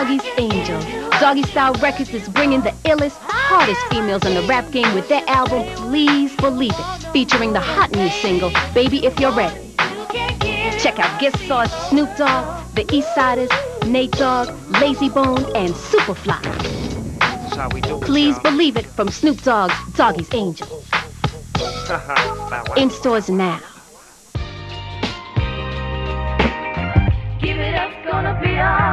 Doggy's Angel, Style Records is bringing the illest, hardest females in the rap game with their album Pleezbaleevit, featuring the hot new single Baby If You're Ready. Check out Guest stars Snoop Dogg, The Eastsidaz, Nate Dogg, Layzie Bone, and Superfly. Please. Believe It from Snoop Dogg's Doggy's Angel. In stores now. Give it up, gonna be all.